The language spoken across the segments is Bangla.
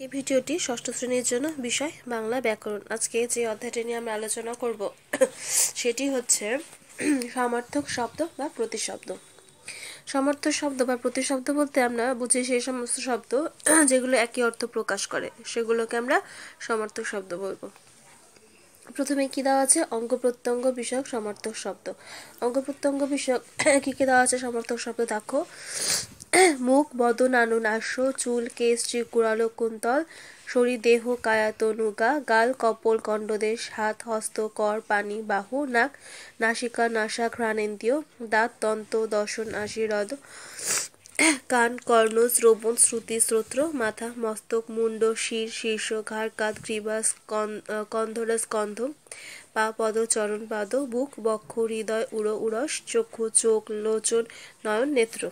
এই ভিডিওটি ষষ্ঠ শ্রেণির জন্য বিষয় বাংলা ব্যাকরণ। আজকে যে অধ্যায়টি নিয়ে আমরা আলোচনা করব, সেটি হচ্ছে সমার্থক শব্দ বা প্রতিশব্দ। সমর্থক শব্দ বা প্রতিশব্দ বলতে আমরা বুঝি সেই সমস্ত শব্দ যেগুলো একই অর্থ প্রকাশ করে। সেগুলোকে আমরা সমর্থক শব্দ বলব। প্রথমে কি দেওয়া আছে? অঙ্গ প্রত্যঙ্গ বিষয়ক সমর্থক শব্দ। অঙ্গ প্রত্যঙ্গ বিষয়ক কি কি দেওয়া আছে? সমর্থক শব্দ দেখো। মুখ বদন আনুন আশ্ব চুল, কেশ কুড়ালো কুন্তল, শরীর, দেহ, কায়াতনুগা, গাল, কপল, কণ্ডদেশ, হাত, হস্ত, কর, পানি, বাহু, নাক, নাসিকা, নাসা, ঘ্রাণেন্দ্রিয়, দাঁত দন্ত দর্শন, আশীর্বাদ, কান, কর্ণ, শ্রবণ, শ্রুতি স্রোত্র মাথা, মস্তক, মুন্ড, শির, শীর্ষ, ঘাড় কাত গ্রীবা কন্ধরা, স্কন্ধ, পা, পদ, চরণ, পাদ, বুক, বক্ষ, হৃদয়, উড়ো উড়স চক্ষু, চোখ, লোচন, নয়ন, নেত্র।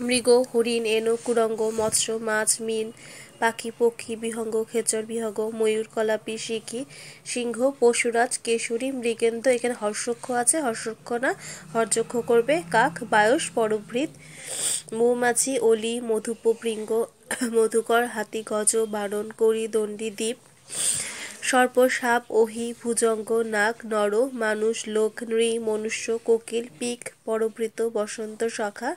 মৃগ, হরিণ, এনো, কুরঙ্গ, মৎস্য, মাছ, মিন, পাখি, পক্ষী, বিহঙ্গ, খেচর, বিহঙ্গ, ময়ূর, কলাপি, শিখি, সিংহ, পশুরাজ, কেশরী মৃগেন্দ্র এখানে হর্ষক্ষ আছে, হর্ষক্ষ না, হর্যক্ষ করবে কাক বায়স পরভৃত মৌমাছি, অলি মধুপৃঙ্গ মধুকর, হাতি, গজ বারণ করি দণ্ডী, দ্বীপ সর্প সাপ ওহি, ভুজঙ্গ নাগ নর, মানুষ, লোক, নৃ, মনুষ্য, কোকিল, পিক পরভৃত বসন্ত শাখা।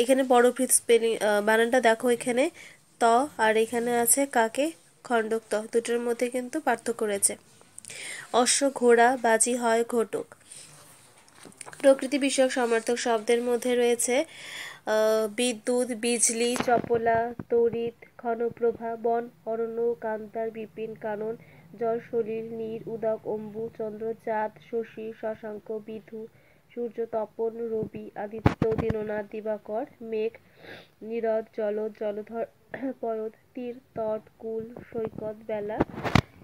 এখানে পরভৃত স্পেলিং বানানটা দেখো এখানে। ত, আর এখানে আছে কাকে? খণ্ডক ত। দুটোর মধ্যে কিন্তু পার্থক্য রয়েছে। অশ্ব, ঘোড়া, বাজি, হয়, ঘটক। প্রকৃতি বিষয়ক সমর্থক শব্দের মধ্যে রয়েছে বিদ্যুৎ, বিজলি, চপলা, তড়িৎ ঘনপ্রভা বন, অরণ্য, কান্তার, বিপিন, কানন, জল, সলিল নীর উদক, অম্বু, চন্দ্র, চাঁদ, শশী, শশাঙ্ক, বিধু, সূর্য, তপন, রবি, আদিত্য, দীননাথ, দিবাকর, মেঘ, নীরদ জলদ জলধর পয়দ তীর, তট, কুল, সৈকত, বেলা।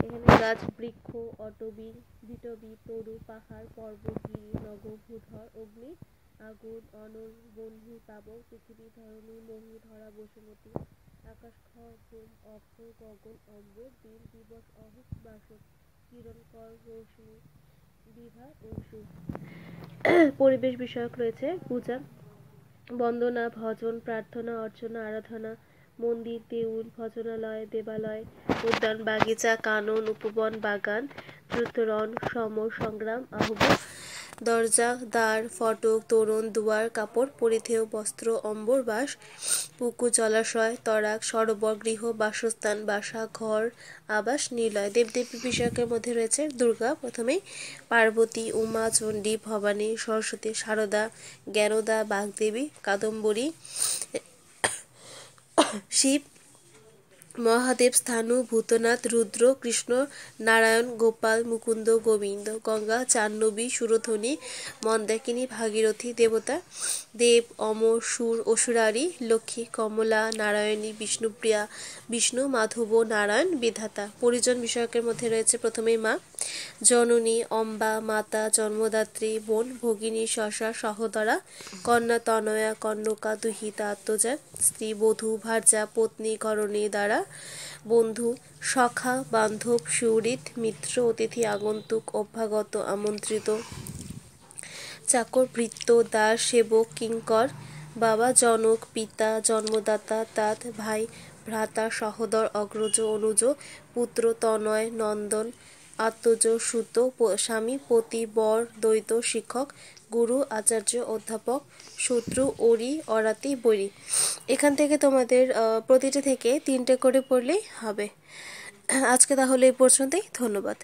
এখানে গাছ, বৃক্ষ অটবি বিটবি তরু, পাহাড় পর্বত গিরি নগর ভূধর অগ্নি, আগুন অনল বন্ধু পাবক, পৃথিবী, ধরণী, মহি, ধরা, বসুমতী। আকাশ অক্ষ গগন অম্বর দিন, দিবস বাসক কিরণকর রোশনি বিভা অংশু পরিবেশ বিষয়ক রয়েছে পূজা, বন্দনা, ভজন, প্রার্থনা, অর্চনা, আরাধনা, মন্দির, দেউল, ভজনালয়, দেবালয়, উদ্যান, বাগিচা, কানন, উপবন, বাগান যুদ্ধরণ সমর, সংগ্রাম, আহ্বান। দরজা, দ্বার, ফটক, তোরণ, দুয়ার, কাপড়, পরিধেয় বস্ত্র, অম্বর বাস পুকুর, জলাশয়, তরাক, সরোবর, গৃহ, বাসস্থান, বাসা, ঘর, আবাস, নিলয়, দেবদেবী বিষয়কের মধ্যে রয়েছে দুর্গা, প্রথমেই পার্বতী, উমা, চণ্ডী, ভবানী, সরস্বতী, সারদা, জ্ঞানদা, বাগদেবী, কাদম্বরী, শিব মহাদেব, স্থানু, ভূতনাথ, রুদ্র, কৃষ্ণ, নারায়ণ, গোপাল, মুকুন্দ, গোবিন্দ, গঙ্গা, চান্নবী, সুরধ্বনি, মন্দাকিনী, ভাগীরথী, দেবতা, দেব, অমর, সুর, অসুরারী, লক্ষ্মী, কমলা, নারায়ণী, বিষ্ণুপ্রিয়া, বিষ্ণু, মাধব, নারায়ণ, বিধাতা। পরিজন বিষয়কের মধ্যে রয়েছে প্রথমেই মা, জননী, অম্বা, মাতা, জন্মদাত্রী, বোন, ভগিনী, শশা, সহদরা, কন্যা, তনয়া, কন্যকা, দুহিতা, আত্মজা, স্ত্রী, বধূ, ভার্যা, পত্নী, করণী, দ্বারা বন্ধু, সখা, বান্ধব সুহৃদ মিত্র, অতিথি, আগন্তুক, অভ্যাগত, আমন্ত্রিত চাকর ভৃত্য দাস, সেবক, কিঙ্কর, বাবা, জনক, পিতা, জন্মদাতা, তাত, ভাই, ভ্রাতা, সহদর, অগ্রজ, অনুজ, পুত্র, তনয়, নন্দন আত্মজ সুত স্বামী পতি বর দ্বৈত শিক্ষক, গুরু, আচার্য, অধ্যাপক, শত্রু, অরি, অরাতি, বরি। এখান থেকে তোমাদের প্রতিটি থেকে তিনটে করে পড়লেই হবে। আজকে তাহলে এই পর্যন্তই। ধন্যবাদ।